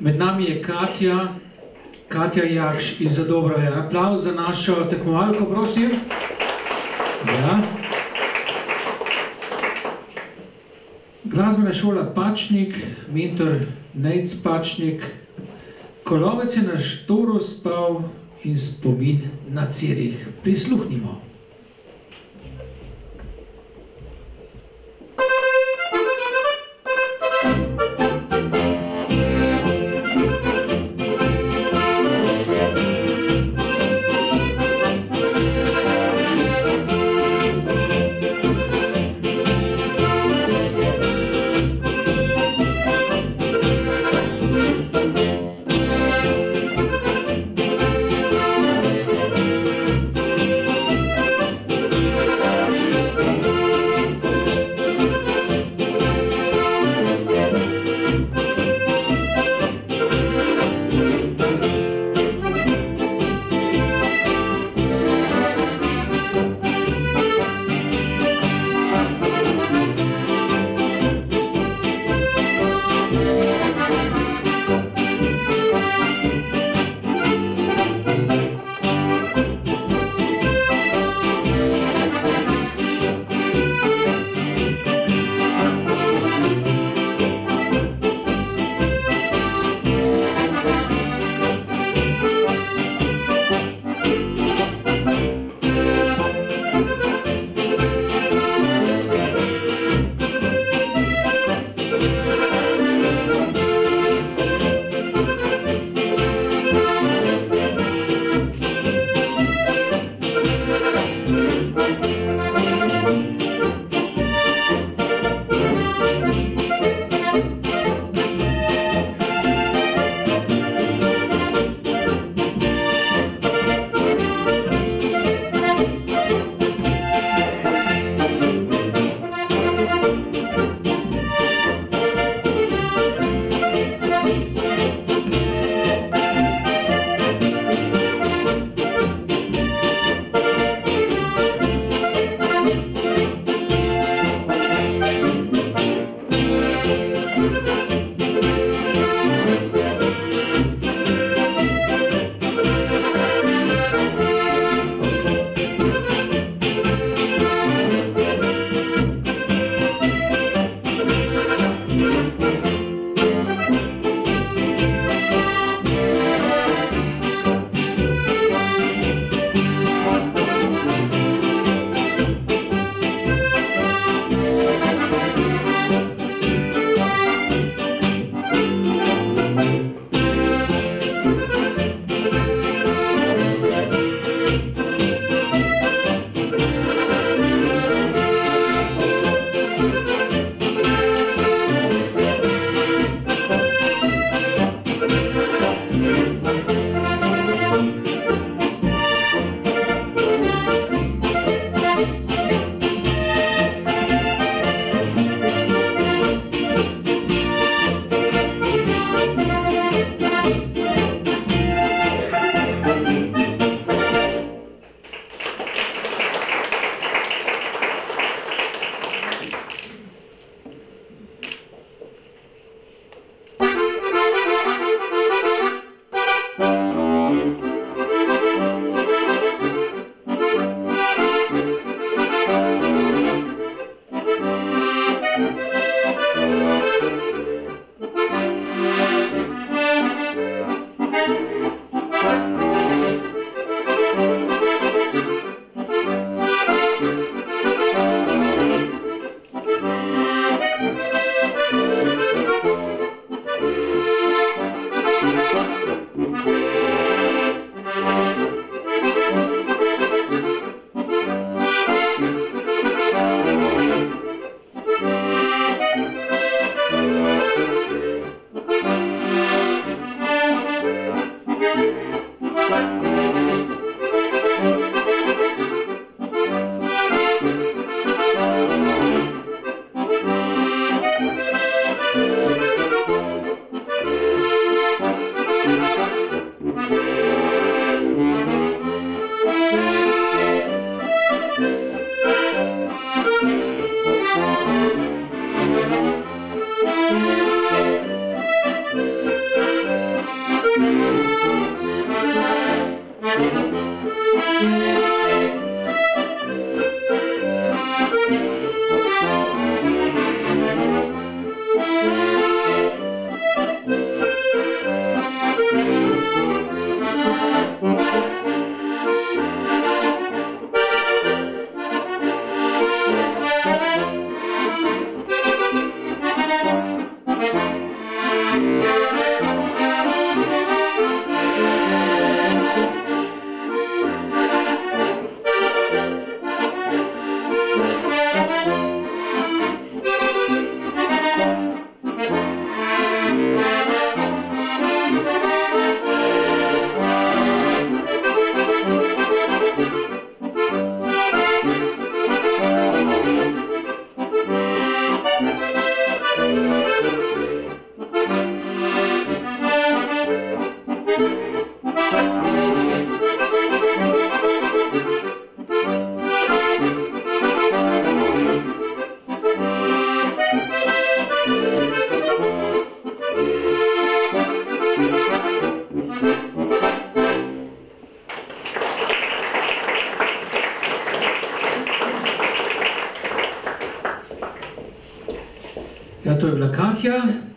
Med nami je Katja, Katja Jakš iz Zadobroja. Aplauz za našo tekmovalko, prosim. Ja. Glasbena šola Pačnik, mentor Nejc Pačnik. Kolovec je na štoru spal in spomin na Cirih. Prisluhnimo. Música Ja, to je bila Katja.